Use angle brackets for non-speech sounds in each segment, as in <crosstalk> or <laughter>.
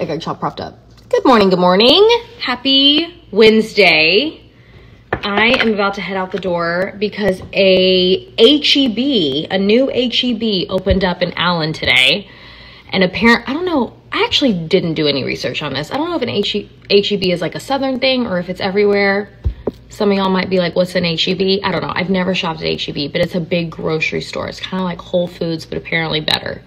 I got propped up. Good morning, good morning. Happy Wednesday. I am about to head out the door because a HEB, a new HEB opened up in Allen today. And apparent, I don't know, I actually didn't do any research on this. I don't know if an HEB is like a southern thing or if it's everywhere. Some of y'all might be like, what's an HEB? I don't know. I've never shopped at HEB, but it's a big grocery store. It's kind of like Whole Foods, but apparently better.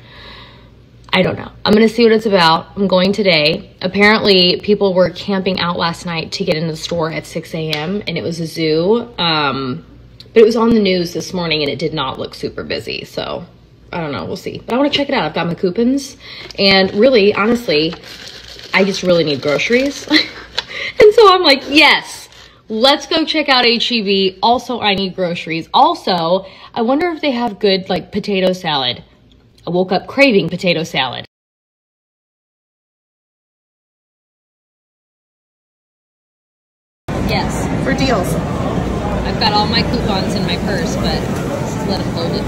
I don't know. I'm to see what it's about. I'm going today. Apparently, people were camping out last night to get in the store at 6 a.m. and it was a zoo. Um, but it was on the news this morning and it did not look super busy. So I don't know. We'll see. But I want to check it out. I've got my coupons. And really, honestly, I just really need groceries. <laughs> and so I'm like, yes, let's go check out HEB. Also, I need groceries. Also, I wonder if they have good like potato salad. I woke up craving potato salad. Yes. For deals. I've got all my coupons in my purse, but just let them load it.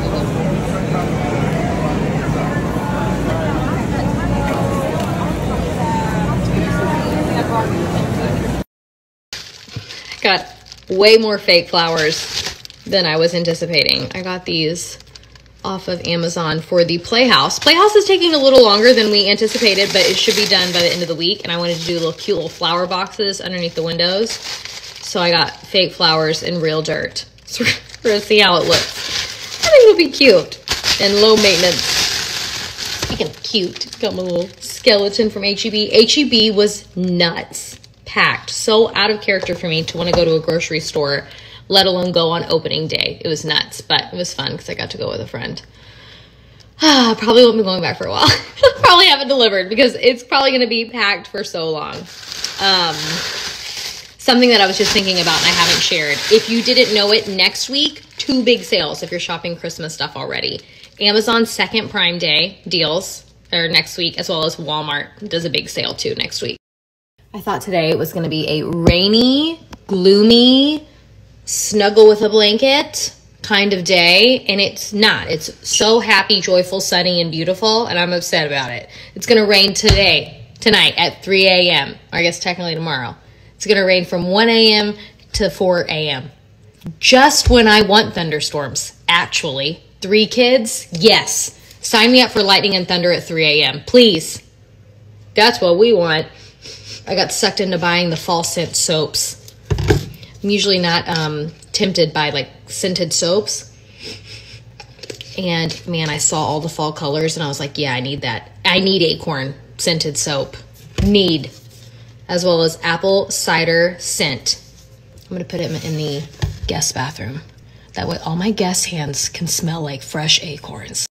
Got way more fake flowers than I was anticipating. I got these off of Amazon for the Playhouse. Playhouse is taking a little longer than we anticipated, but it should be done by the end of the week. And I wanted to do little cute little flower boxes underneath the windows. So I got fake flowers and real dirt. <laughs> So we're gonna see how it looks. I think it'll be cute and low maintenance. Speaking of cute, got my little skeleton from HEB. HEB was nuts, packed, so out of character for me to want to go to a grocery store let alone go on opening day. It was nuts, but it was fun because I got to go with a friend. <sighs> Probably won't be going back for a while. <laughs> probably haven't delivered because it's probably going to be packed for so long. Um, something that I was just thinking about and I haven't shared. If you didn't know it, next week, two big sales if you're shopping Christmas stuff already. Amazon's second Prime Day deals are next week, as well as Walmart does a big sale too next week. I thought today it was going to be a rainy, gloomy, snuggle with a blanket kind of day and it's not. It's so happy joyful sunny and beautiful and i'm upset about it. It's going to rain today tonight at 3 a.m i guess technically tomorrow. It's going to rain from 1 a.m to 4 a.m just when i want thunderstorms actually. Three kids? Yes. Sign me up for lightning and thunder at 3 a.m please. That's what we want. I got sucked into buying the fall scent soaps usually not um, tempted by like scented soaps. And man, I saw all the fall colors and I was like, yeah, I need that. I need acorn scented soap. Need. As well as apple cider scent. I'm going to put it in the guest bathroom. That way all my guest hands can smell like fresh acorns.